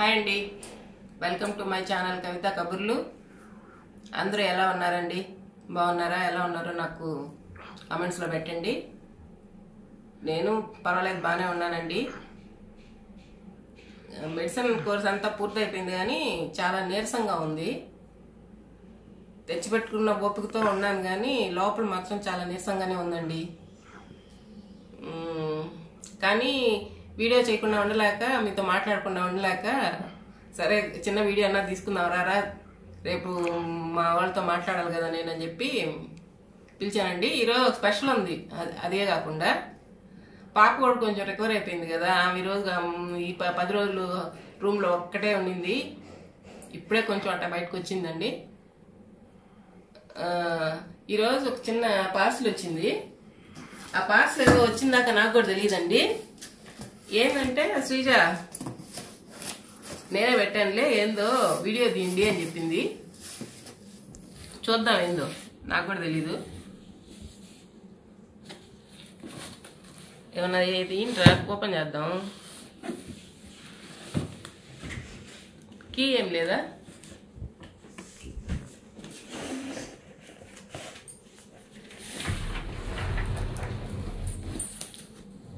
Hi అండి. Welcome to my channel Kavitha Kaburlu. అందరూ ఎలా ఉన్నారండి? బాగున్నారా? ఎలా ఉన్నారో నాకు కమెంట్స్లో పెట్టండి. నేను పర్వాలేదు బాగానే ఉన్నానండి. మెడిసిన్ కోర్స్ అంతా పూర్తయిపోయింది కానీ చాలా నీరసంగా ఉంది. తెచ్చిపెట్టుకున్న ఓపికతో ఉన్నాను కానీ లోపల మాత్రం చాలా నీరసంగానే ఉందండి. కానీ వీడియో చేయకుండా ఉండలేక మీతో మాట్లాడకుండా ఉండలేక సరే చిన్న వీడియో అన్నా తీసుకుందాం రారా రేపు మా వాళ్ళతో మాట్లాడాలి కదా నేను అని చెప్పి పిలిచానండి. ఈరోజు స్పెషల్ ఉంది. అది- అదే కాకుండా పాప కూడా కొంచెం రికవర్ అయిపోయింది కదా. ఆమె ఈరోజు ఈ ప- పది రోజులు రూమ్లో ఒక్కటే ఉండింది. ఇప్పుడే కొంచెం అట్ట బయటకు వచ్చిందండి. ఈరోజు ఒక చిన్న పార్సిల్ వచ్చింది. ఆ పార్సిల్ ఏదో వచ్చిందాక నాకు కూడా తెలియదండి. ఏంటంటే శ్రీజ నేనే పెట్టానులే ఏందో వీడియో తీయండి అని చెప్పింది. చూద్దాం ఏందో నాకు కూడా తెలీదు. ఏమన్నా ఏంట్రా ఓపెన్ చేద్దాం. కీ ఏం లేదా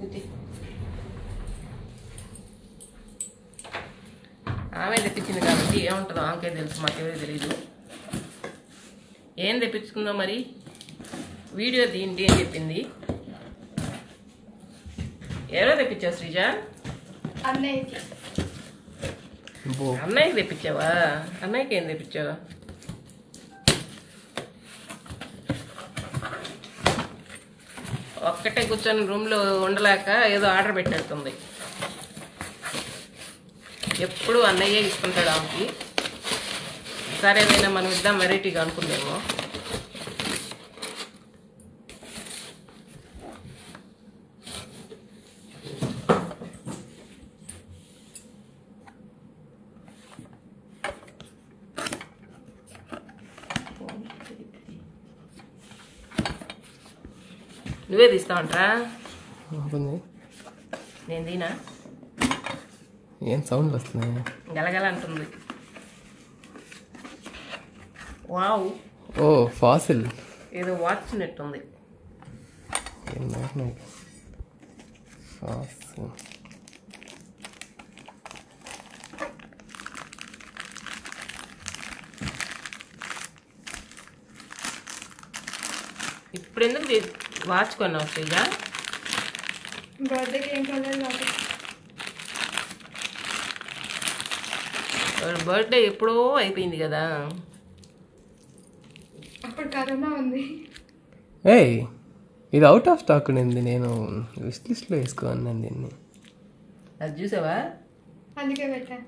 ఇది. ఆమె కాబట్టి ఏముంటుందో ఆమెకే తెలుసు మాకెవరికి తెలియదు ఏం తెప్పించుకుందో మరి? వీడియో తీయండి అని చెప్పింది. ఎవరో తెప్పించావు శ్రీజ? అన్నయ్యకి. అన్నయ్యకి తెప్పించావా? అన్నయ్యకి ఏం తెప్పించావు? ఒక్కటే కూర్చొని రూమ్లో ఉండలేక ఏదో ఆర్డర్ పెట్టేస్తుంది. ఎప్పుడు అన్నయ్యే ఇస్తుంటాడు ఆమెకి. సరే ఏదైనా మనం ఇద్దాం వెరైటీగా అనుకుందేమో. నువ్వే తీస్తావంటరా? నేను తీనా? ఏం సౌండ్లు వస్తున్నాయి? గలగల అంటుంది. వావ్. Oh fossil. ఏదో వాచ్ నెట్టుంది. ఫాసిల్. ఇప్పుడు ఎందుకు వాచ్ కొన్నావు శ్రీజ? బర్త్డేకి ఏం కలర్ కాబట్టి వాడి బర్త్డే ఎప్పుడో అయిపోయింది కదా. అప్పుడు కరోనా ఉంది. ఏయ్ ఇది అవుట్ ఆఫ్ స్టాక్ ఉండింది. నేను విష్ లిస్ట్లో వేసుకోన్నాను దీన్ని. అది చూసావా? అందుకే పెట్టా.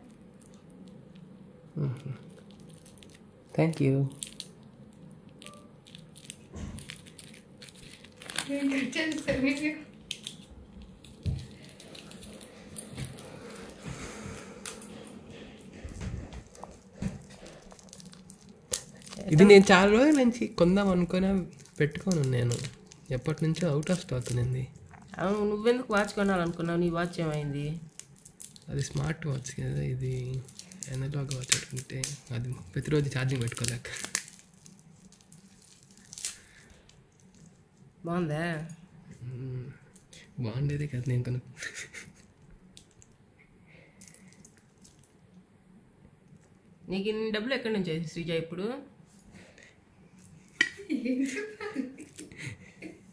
థ్యాంక్ యూ నేను ఇది నేను చాలా రోజుల నుంచి కొందాం అనుకుని పెట్టుకోను నేను. ఎప్పటి నుంచో అవుట్ ఆఫ్ స్టాక్ అవును నువ్వెందుకు వాచ్ కొనాలనుకున్నావు? నీ వాచ్ ఏమైంది? అది స్మార్ట్ వాచ్ కదా ఇది. ఎనలాగ్ వాచ్ అనుకుంటే అది ప్రతిరోజు ఛార్జింగ్ పెట్టుకోలేక. బాగుందా? బాగుండేది కదా నేను కొను నీకు ఇన్ని డబ్బులు ఎక్కడి నుంచి శ్రీజ ఇప్పుడు?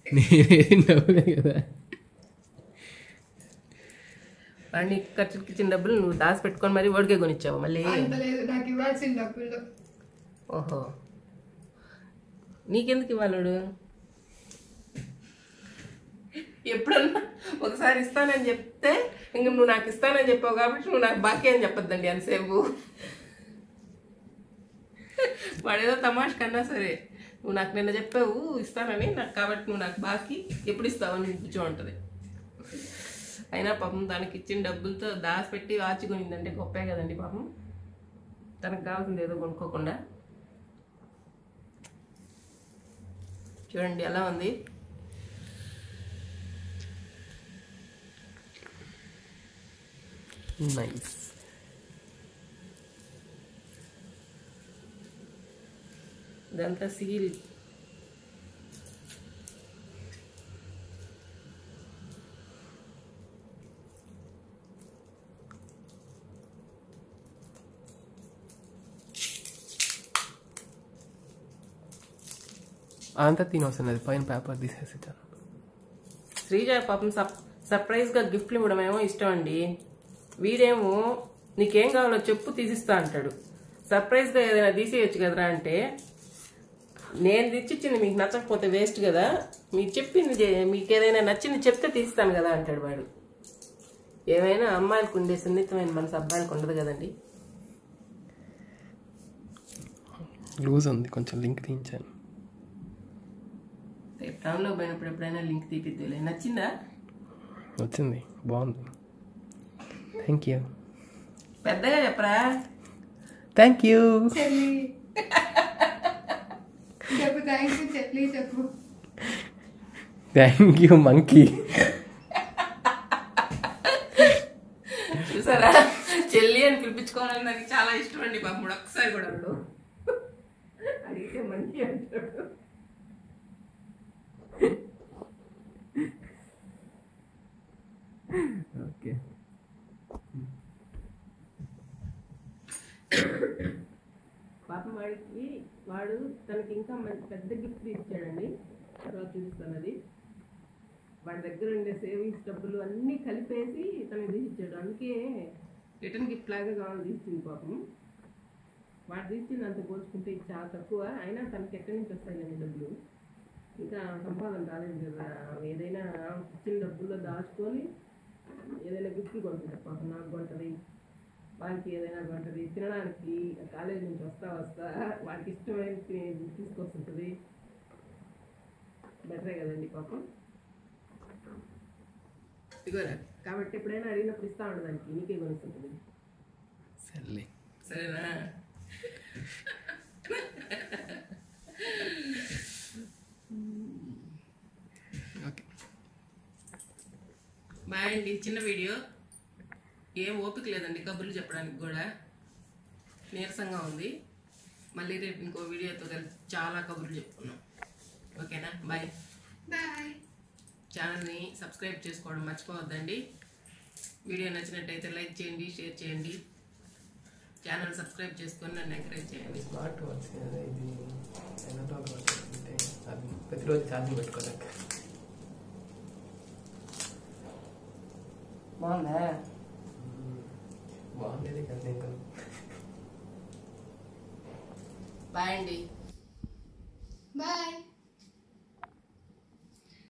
నేనేది నవ్వలే కదా. వాడు నీకు ఖర్చుకి ఇచ్చిన డబ్బులు నువ్వు దాచి పెట్టుకొని మరి ఓడికే కొనిచ్చావు మళ్ళీ. నాకు ఇవ్వాల్సిన డబ్బులు. ఓహో. నీకెందుకు ఇవ్వాలడు? ఎప్పుడన్నా ఒకసారి ఇస్తానని చెప్తే ఇంక నువ్వు నాకు ఇస్తానని చెప్పావు కాబట్టి నువ్వు నాకు బాకీ అని చెప్పొద్దండి అంతసేపు. వాడేదో తమాష కన్నా సరే. నువ్వు నాకు నిన్న చెప్పావు ఇస్తానని నాకు కాబట్టి నువ్వు నాకు బాకీ ఎప్పుడు ఇస్తావని కూర్చో ఉంటుంది అయినా పాపం తనకి ఇచ్చిన డబ్బులతో దాచిపెట్టి వాచి కొనిందంటే గొప్పే కదండి పాపం. తనకు కావాల్సింది ఏదో కొనుక్కోకుండా. చూడండి ఎలా ఉంది? నైస్ ఇదంతా సీల్ అంతా తినవసరం అది పైన పేపర్ తీసేసి శ్రీజ పాపం సప్ సర్ప్రైజ్గా గిఫ్ట్లు ఇవ్వడమేమో ఇష్టం అండి. వీడేమో నీకేం కావాలో చెప్పు తీసిస్తా అంటాడు. సర్ప్రైజ్గా ఏదైనా తీసేయచ్చు కదరా అంటే నేను తెచ్చిచ్చింది మీకు నచ్చకపోతే వేస్ట్ కదా. మీకు చెప్పింది మీకు ఏదైనా నచ్చింది చెప్తే తీస్తాను కదా అంటాడు వాడు. ఏమైనా అమ్మాయిలకు ఉండే సున్నితమైన మనసు అబ్బాయిలకు ఉండదు కదండి. లూజ్ ఉంది కొంచెం లింక్ తీయించాను. రేపు టౌన్లో పోయినప్పుడు ఎప్పుడైనా లింక్ తీపిద్దులే. నచ్చిందా? వచ్చింది బాగుంది. థ్యాంక్ యూ పెద్దగా చెప్పరా? థ్యాంక్ యూ థ్యాంక్ యూ చెల్లి చెప్పు థ్యాంక్ యూ మంకీ చూసారా? చెల్లి అని పిలిపించుకోవాలని నాకు చాలా ఇష్టం అండి. పాపం ఒక్కసారి కూడా అడిగితే మంచి అంటాడు ఓకే పాపం వాడికి వాడు తనకి ఇంకా మంచి పెద్ద గిఫ్ట్ ఇచ్చాడండి. తర్వాత చూపిస్తాను అది వాడి దగ్గర ఉండే సేవింగ్స్ డబ్బులు అన్నీ కలిపేసి తనకి తీసిచ్చాడు. అందుకే రిటర్న్ గిఫ్ట్ లాగా కావాలి తీసింది పాపం. వాడు తీసింది అంత పోల్చుకుంటే ఇది చాలా తక్కువ. అయినా తనకి ఎక్కడి నుంచి వస్తాయి డబ్బులు? ఇంకా సంపాదన రాలేదు కదా. ఏదైనా ఇచ్చిన డబ్బుల్లో దాచుకొని ఏదైనా గిఫ్ట్లు కొంటుంది పాపం నాకు కొంటుంది. వాడికి ఏదైనా కొంటుంది తినడానికి కాలేజీ నుంచి వస్తా వస్తా వాడికి ఇష్టమైన తీసుకొస్తుంటుంది. బెటరే కదండి పాపం. ఇగోరా కాబట్టి ఎప్పుడైనా అడిగినప్పుడు ఇస్తా ఉండదు దానికి నీకే కొనిస్తుంటుంది. సర్లే. సరేనా? ఓకే. బాయ్ అండి చిన్న వీడియో. ఏం ఓపిక లేదండి కబుర్లు చెప్పడానికి కూడా. నీరసంగా ఉంది. మళ్ళీ రేపు ఇంకో వీడియోతో కలిసి చాలా కబుర్లు చెప్పుకున్నాం ఓకేనా? బాయ్. బాయ్. ఛానల్ని సబ్స్క్రైబ్ చేసుకోవడం మర్చిపోవద్దండి. వీడియో నచ్చినట్టయితే లైక్ చేయండి షేర్ చేయండి. ఛానల్ సబ్స్క్రైబ్ చేసుకొని నన్ను ఎంకరేజ్ చేయండి. స్మార్ట్ వాచ్ కదా ఇది ఎనటాల్ వాచ్ అంటే అది ప్రతిరోజు ఛార్జింగ్ పెట్టుకోలేక. బాగుందా? బాగుండేది కదా నేను కొను- బాయ్ అండి బాయ్